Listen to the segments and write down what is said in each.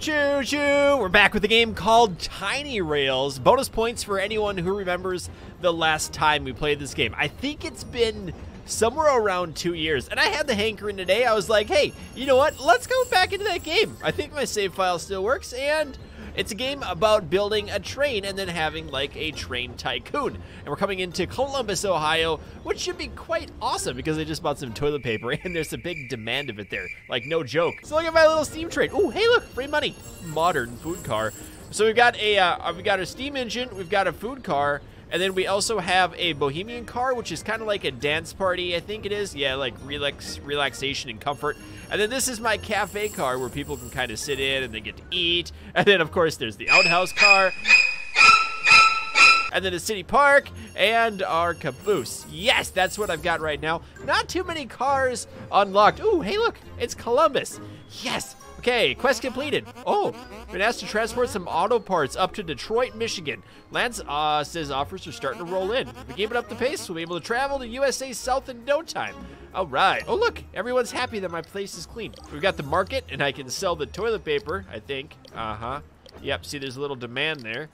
Choo choo! We're back with a game called Tiny Rails. Bonus points for anyone who remembers the last time we played this game. I think it's been somewhere around two years. And I had the hankering today. I was like, hey, you know what? Let's go back into that game. I think my save file still works, and it's a game about building a train and then having like a train tycoon. And we're coming into Columbus, Ohio, which should be quite awesome because I just bought some toilet paper and there's a big demand of it there. Like, no joke. So look at my little steam train. Oh, hey, look, free money. Modern food car. So we've got a uh, we got a steam engine, we've got a food car, and then we also have a Bohemian car, which is kind of like a dance party, I think it is. Yeah, like relax, relaxation and comfort. And then this is my cafe car where people can kind of sit in and they get to eat. And then, of course, there's the outhouse car. And then the city park and our caboose. Yes, that's what I've got right now. Not too many cars unlocked. Ooh, hey, look, it's Columbus. Yes, Okay, quest completed. Oh, been asked to transport some auto parts up to Detroit, Michigan. Lance uh, says offers are starting to roll in. If we keep it up the pace, we'll be able to travel to USA South in no time. All right. Oh, look, everyone's happy that my place is clean. We've got the market, and I can sell the toilet paper, I think. Uh-huh. Yep, see, there's a little demand there.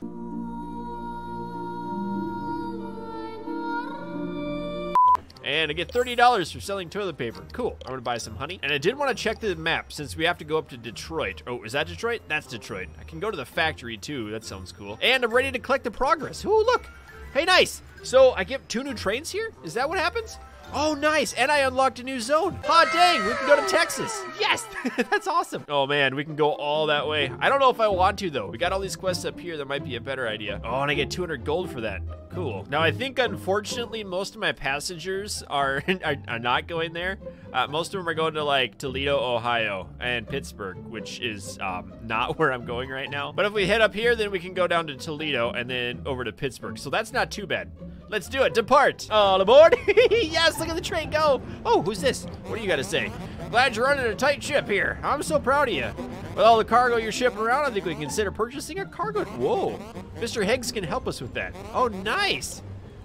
And I get $30 for selling toilet paper. Cool. I'm gonna buy some honey. And I did want to check the map since we have to go up to Detroit. Oh, is that Detroit? That's Detroit. I can go to the factory too. That sounds cool. And I'm ready to collect the progress. Ooh, look. Hey, nice. So I get two new trains here? Is that what happens? Oh, nice. And I unlocked a new zone. Hot dang, we can go to Texas. Yes, that's awesome. Oh, man, we can go all that way. I don't know if I want to, though. We got all these quests up here. That might be a better idea. Oh, and I get 200 gold for that. Cool. Now, I think, unfortunately, most of my passengers are, are, are not going there. Uh, most of them are going to, like, Toledo, Ohio, and Pittsburgh, which is um, not where I'm going right now. But if we head up here, then we can go down to Toledo and then over to Pittsburgh. So that's not too bad. Let's do it. Depart. All aboard. yes, look at the train go. Oh, who's this? What do you got to say? Glad you're running a tight ship here. I'm so proud of you. With all the cargo you're shipping around, I think we can consider purchasing a cargo. Whoa. Mr. Higgs can help us with that. Oh, nice.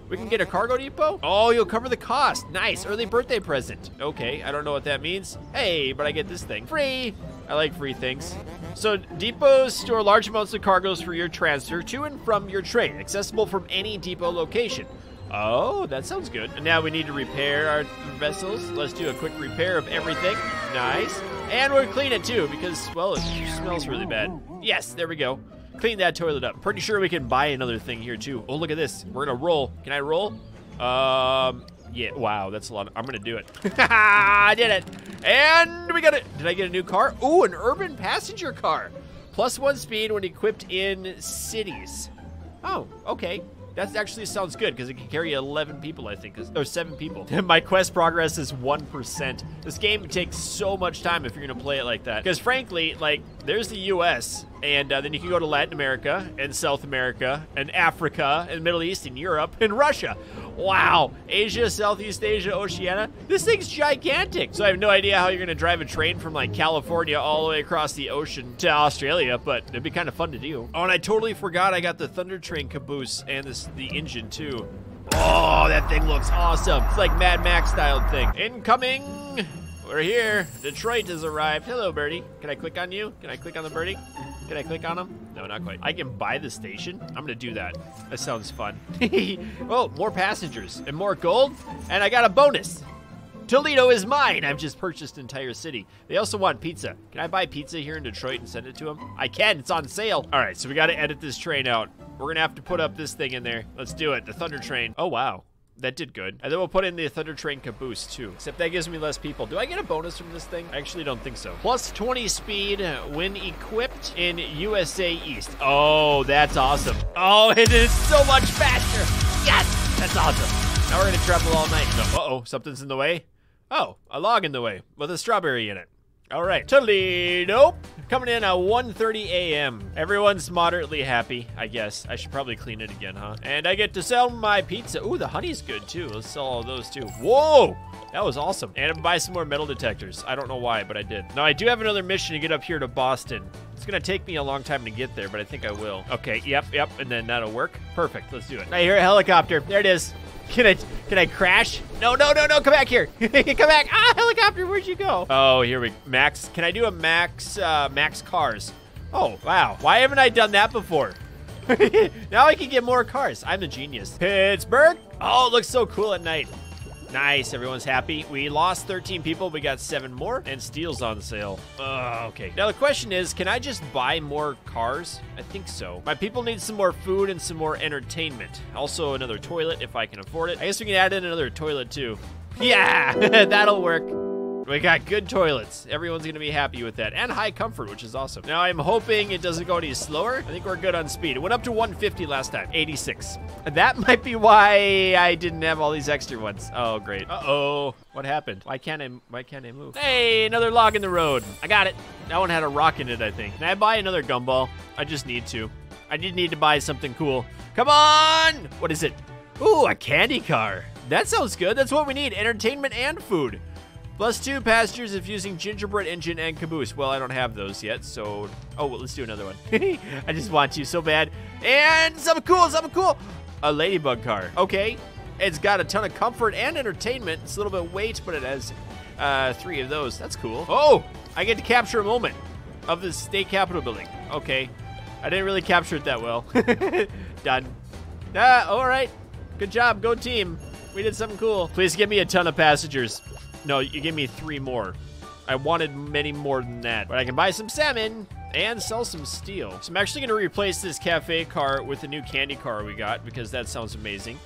We can get a cargo depot? Oh, you'll cover the cost. Nice. Early birthday present. Okay, I don't know what that means. Hey, but I get this thing. Free. I like free things. So depots store large amounts of cargoes for your transfer to and from your train, accessible from any depot location. Oh, that sounds good. And now we need to repair our vessels. Let's do a quick repair of everything. Nice. And we'll clean it too because, well, it smells really bad. Yes, there we go. Clean that toilet up. Pretty sure we can buy another thing here too. Oh, look at this. We're gonna roll. Can I roll? Um, yeah, wow, that's a lot. Of, I'm gonna do it. I did it. And we got it. Did I get a new car? Ooh, an urban passenger car. Plus one speed when equipped in cities. Oh, okay. That actually sounds good because it can carry 11 people, I think, or seven people. My quest progress is 1%. This game takes so much time if you're going to play it like that. Because frankly, like, there's the US, and uh, then you can go to Latin America, and South America, and Africa, and Middle East, and Europe, and Russia. Wow. Asia, Southeast Asia, Oceania. This thing's gigantic. So I have no idea how you're going to drive a train from like California all the way across the ocean to Australia, but it'd be kind of fun to do. Oh, and I totally forgot I got the Thunder Train caboose and this, the engine too. Oh, that thing looks awesome. It's like Mad Max style thing. Incoming. We're here. Detroit has arrived. Hello, birdie. Can I click on you? Can I click on the birdie? Can I click on him? No, not quite. I can buy the station. I'm gonna do that. That sounds fun. oh, more passengers and more gold, and I got a bonus. Toledo is mine. I've just purchased entire city. They also want pizza. Can I buy pizza here in Detroit and send it to them? I can. It's on sale. All right, so we got to edit this train out. We're gonna have to put up this thing in there. Let's do it. The Thunder Train. Oh wow. That did good. And then we'll put in the Thunder Train caboose too. Except that gives me less people. Do I get a bonus from this thing? I actually don't think so. Plus 20 speed when equipped in USA East. Oh, that's awesome. Oh, it is so much faster. Yes, that's awesome. Now we're gonna travel all night. Uh-oh, something's in the way. Oh, a log in the way with a strawberry in it. All right, Toledo coming in at 1:30 a.m. Everyone's moderately happy, I guess. I should probably clean it again, huh? And I get to sell my pizza. Ooh, the honey's good too. Let's sell all those too. Whoa, that was awesome. And buy some more metal detectors. I don't know why, but I did. Now I do have another mission to get up here to Boston. It's gonna take me a long time to get there, but I think I will. Okay, yep, yep, and then that'll work. Perfect. Let's do it. I hear a helicopter. There it is. Can I can I crash? No, no, no, no, come back here. come back. Ah, helicopter, where'd you go? Oh, here we Max. Can I do a Max uh, Max Cars? Oh, wow. Why haven't I done that before? now I can get more cars. I'm a genius. Pittsburgh. Oh, it looks so cool at night. Nice, everyone's happy. We lost 13 people, we got seven more, and steel's on sale. Uh, okay. Now the question is, can I just buy more cars? I think so. My people need some more food and some more entertainment. Also another toilet if I can afford it. I guess we can add in another toilet too. Yeah, that'll work. We got good toilets. Everyone's gonna be happy with that. And high comfort, which is awesome. Now I'm hoping it doesn't go any slower. I think we're good on speed. It went up to 150 last time, 86. That might be why I didn't have all these extra ones. Oh, great. Uh-oh. What happened? Why can't I, why can't I move? Hey, another log in the road. I got it. That one had a rock in it, I think. Can I buy another gumball? I just need to. I did need to buy something cool. Come on! What is it? Ooh, a candy car. That sounds good. That's what we need, entertainment and food. Plus two passengers if using gingerbread engine and caboose. Well, I don't have those yet, so... Oh, well, let's do another one. I just want you so bad. And something cool, something cool. A ladybug car. Okay. It's got a ton of comfort and entertainment. It's a little bit weight, but it has uh, three of those. That's cool. Oh, I get to capture a moment of the state capitol building. Okay. I didn't really capture it that well. Done. Ah, all right. Good job. Go team. We did something cool. Please give me a ton of passengers. No, you give me three more. I wanted many more than that. But I can buy some salmon and sell some steel. So I'm actually going to replace this cafe car with the new candy car we got because that sounds amazing.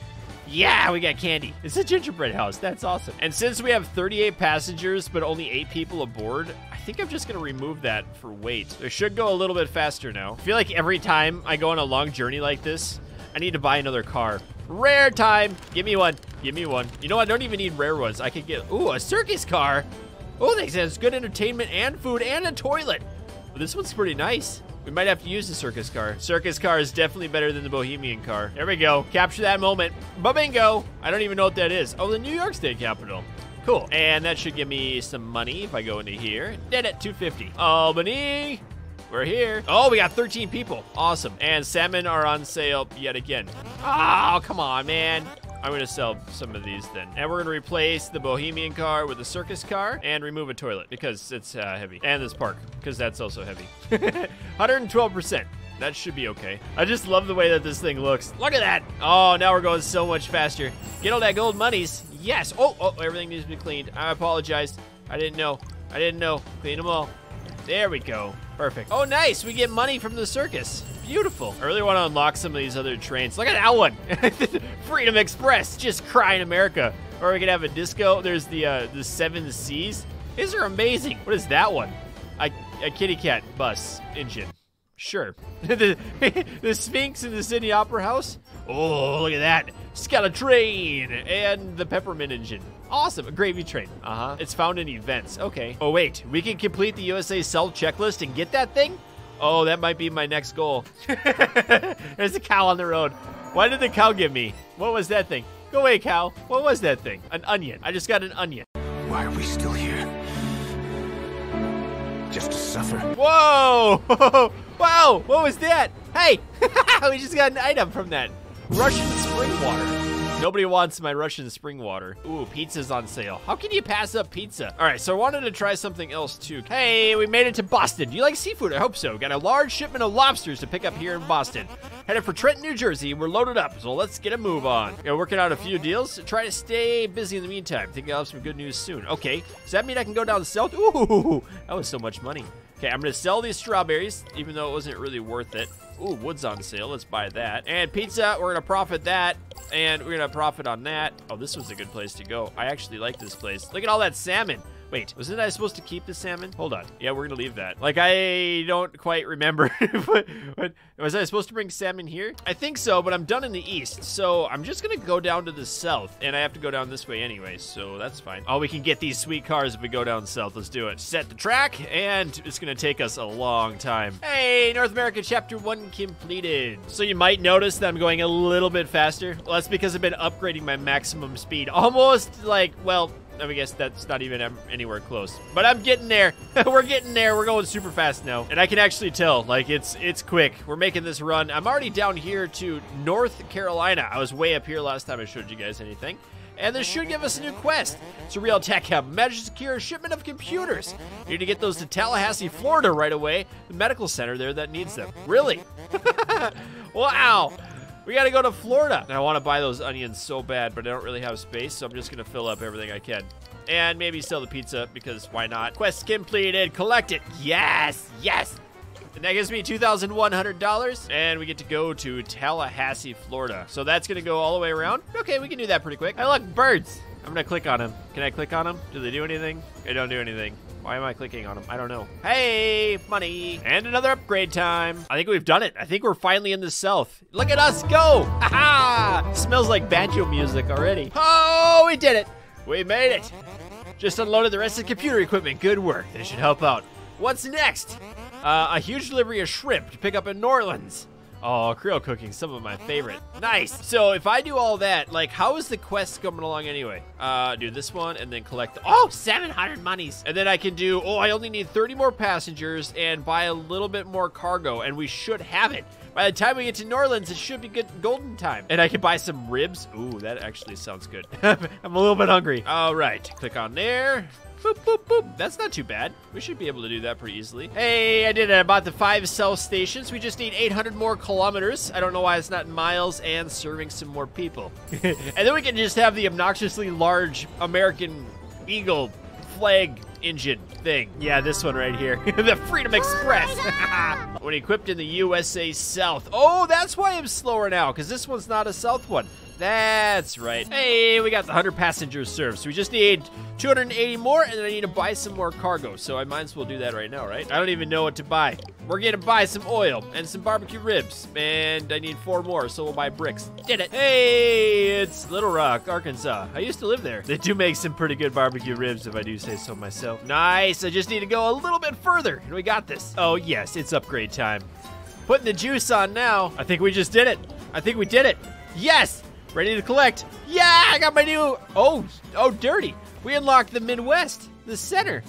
Yeah, we got candy. It's a gingerbread house. That's awesome. And since we have 38 passengers, but only eight people aboard, I think I'm just going to remove that for weight. It should go a little bit faster now. I feel like every time I go on a long journey like this, I need to buy another car. Rare time. Give me one. Give me one. You know, I don't even need rare ones. I could get, ooh, a circus car. Oh, they has good entertainment and food and a toilet. Well, this one's pretty nice. We might have to use the circus car. Circus car is definitely better than the Bohemian car. There we go. Capture that moment. Ba-bingo. I don't even know what that is. Oh, the New York State Capitol. Cool. And that should give me some money if I go into here. Dead at 250. Albany. We're here. Oh, we got 13 people. Awesome. And salmon are on sale yet again. Oh, come on, man. I'm gonna sell some of these then. And we're gonna replace the Bohemian car with a circus car and remove a toilet because it's uh, heavy. And this park, because that's also heavy. 112%. That should be okay. I just love the way that this thing looks. Look at that. Oh, now we're going so much faster. Get all that gold monies. Yes. Oh, oh, everything needs to be cleaned. I apologize. I didn't know. I didn't know. Clean them all. There we go. Perfect. Oh, nice. We get money from the circus. Beautiful. I really want to unlock some of these other trains. Look at that one. Freedom Express. Just crying America. Or we could have a disco. There's the uh, the Seven Seas. These are amazing. What is that one? A, a kitty cat bus engine. Sure. the, the Sphinx in the Sydney Opera House. Oh, look at that. It's got a train and the peppermint engine. Awesome, a gravy train. Uh-huh. It's found in events. Okay. Oh, wait. We can complete the USA South checklist and get that thing? Oh, that might be my next goal. There's a cow on the road. Why did the cow give me? What was that thing? Go away, cow. What was that thing? An onion. I just got an onion. Why are we still here? Just to suffer? Whoa! wow! What was that? Hey! we just got an item from that. Russian spring water. Nobody wants my Russian spring water. Ooh, pizza's on sale. How can you pass up pizza? All right, so I wanted to try something else too. Hey, we made it to Boston. Do you like seafood? I hope so. Got a large shipment of lobsters to pick up here in Boston. Headed for Trenton, New Jersey. We're loaded up, so let's get a move on. Yeah, working out a few deals. Try to stay busy in the meantime. Think I'll have some good news soon. Okay, does that mean I can go down south? Ooh, that was so much money. Okay, I'm gonna sell these strawberries, even though it wasn't really worth it. Ooh, wood's on sale. Let's buy that. And pizza, we're gonna profit that. And we're gonna profit on that. Oh, this was a good place to go. I actually like this place. Look at all that salmon. Wait, wasn't I supposed to keep the salmon? Hold on. Yeah, we're gonna leave that. Like, I don't quite remember. but, but, was I supposed to bring salmon here? I think so, but I'm done in the east. So I'm just gonna go down to the south. And I have to go down this way anyway, so that's fine. Oh, we can get these sweet cars if we go down south. Let's do it. Set the track, and it's gonna take us a long time. Hey, North America Chapter 1 completed. So you might notice that I'm going a little bit faster. Well, that's because I've been upgrading my maximum speed. Almost like, well, I guess that's not even um, anywhere close. But I'm getting there. We're getting there. We're going super fast now. And I can actually tell, like, it's it's quick. We're making this run. I'm already down here to North Carolina. I was way up here last time I showed you guys anything. And this should give us a new quest. It's a real tech hub. Managed to secure a shipment of computers. You need to get those to Tallahassee, Florida right away. The medical center there that needs them. Really? wow. We gotta go to Florida. And I wanna buy those onions so bad, but I don't really have space, so I'm just gonna fill up everything I can. And maybe sell the pizza, because why not? Quest completed. Collect it. Yes, yes. And that gives me $2,100, and we get to go to Tallahassee, Florida. So that's gonna go all the way around. Okay, we can do that pretty quick. I look, birds. I'm gonna click on them. Can I click on them? Do they do anything? They don't do anything. Why am I clicking on them? I don't know. Hey, money. And another upgrade time. I think we've done it. I think we're finally in the south. Look at us go. Ha Smells like banjo music already. Oh, we did it. We made it. Just unloaded the rest of the computer equipment. Good work. This should help out. What's next? Uh, a huge delivery of shrimp to pick up in New Orleans. Oh, Creole cooking, some of my favorite. Nice. So if I do all that, like, how is the quest coming along anyway? Uh, do this one and then collect, oh, 700 monies. And then I can do, oh, I only need 30 more passengers and buy a little bit more cargo, and we should have it. By the time we get to New Orleans, it should be good golden time. And I can buy some ribs. Ooh, that actually sounds good. I'm a little bit hungry. All right, click on there. Boop, boop, boop. That's not too bad. We should be able to do that pretty easily. Hey, I did it. I bought the five cell stations. We just need 800 more kilometers. I don't know why it's not in miles and serving some more people. and then we can just have the obnoxiously large American Eagle flag engine thing. Yeah, this one right here. the Freedom Express. when equipped in the USA South. Oh, that's why I'm slower now, because this one's not a South one. That's right. Hey, we got the 100 passengers served. So we just need 280 more, and then I need to buy some more cargo. So I might as well do that right now, right? I don't even know what to buy. We're gonna buy some oil and some barbecue ribs. And I need four more, so we'll buy bricks. Did it. Hey, it's Little Rock, Arkansas. I used to live there. They do make some pretty good barbecue ribs, if I do say so myself. Nice. I just need to go a little bit further, and we got this. Oh, yes, it's upgrade time. Putting the juice on now. I think we just did it. I think we did it. Yes! Ready to collect. Yeah, I got my new, oh, oh, dirty. We unlocked the Midwest, the center.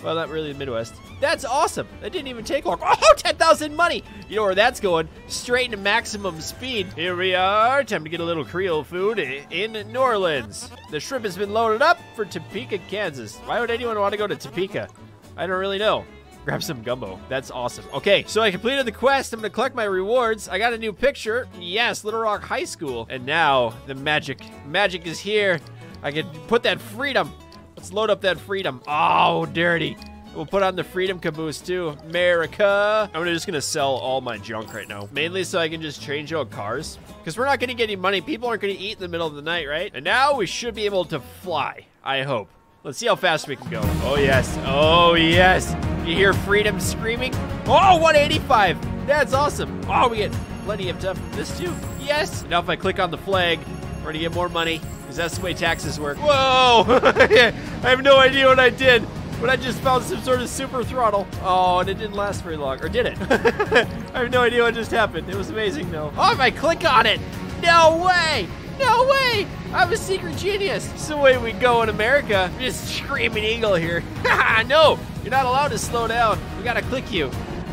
Well, not really the Midwest. That's awesome. That didn't even take long. Oh, 10,000 money. You know where that's going. Straight to maximum speed. Here we are. Time to get a little Creole food in New Orleans. The shrimp has been loaded up for Topeka, Kansas. Why would anyone want to go to Topeka? I don't really know. Grab some gumbo. That's awesome. Okay, so I completed the quest. I'm gonna collect my rewards. I got a new picture. Yes, Little Rock High School. And now the magic, magic is here. I can put that freedom. Let's load up that freedom. Oh, dirty. We'll put on the freedom caboose too. America. I'm just gonna sell all my junk right now. Mainly so I can just change out cars. Because we're not gonna get any money. People aren't gonna eat in the middle of the night, right? And now we should be able to fly. I hope. Let's see how fast we can go. Oh, yes. Oh, yes. You hear freedom screaming? Oh, 185. That's awesome. Oh, we get plenty of stuff from this too. Yes. Now if I click on the flag, we're to get more money because that's the way taxes work. Whoa. I have no idea what I did. But I just found some sort of super throttle. Oh, and it didn't last very long. Or did it? I have no idea what just happened. It was amazing, though. Oh, if I click on it. No way. No way! I'm a secret genius. It's the way we go in America. Just screaming eagle here. no, you're not allowed to slow down. We gotta click you.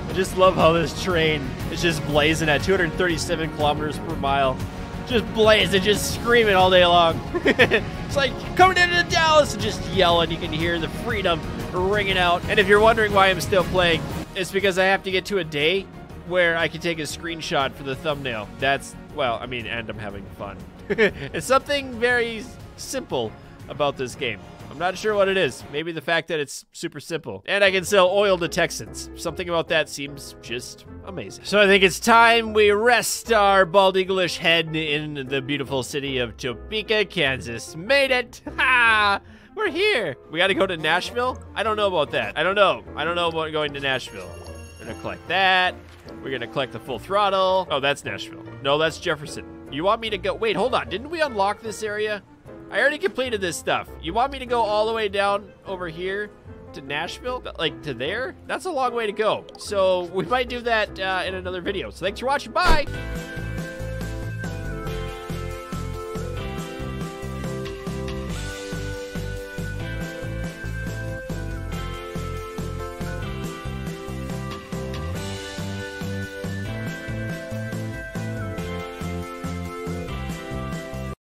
I just love how this train is just blazing at 237 kilometers per mile. Just blazing, just screaming all day long. it's like coming into Dallas and just yelling. You can hear the freedom ringing out. And if you're wondering why I'm still playing, it's because I have to get to a day where I can take a screenshot for the thumbnail. That's, well, I mean, and I'm having fun. it's something very simple about this game. I'm not sure what it is. Maybe the fact that it's super simple. And I can sell oil to Texans. Something about that seems just amazing. So I think it's time we rest our bald eaglish head in the beautiful city of Topeka, Kansas. Made it! Ha! We're here. We gotta go to Nashville? I don't know about that. I don't know. I don't know about going to Nashville. We're gonna collect that. We're gonna collect the full throttle. Oh, that's Nashville. No, that's Jefferson. You want me to go? Wait, hold on. Didn't we unlock this area? I already completed this stuff. You want me to go all the way down over here to Nashville? Like to there? That's a long way to go. So we might do that uh, in another video. So thanks for watching. Bye.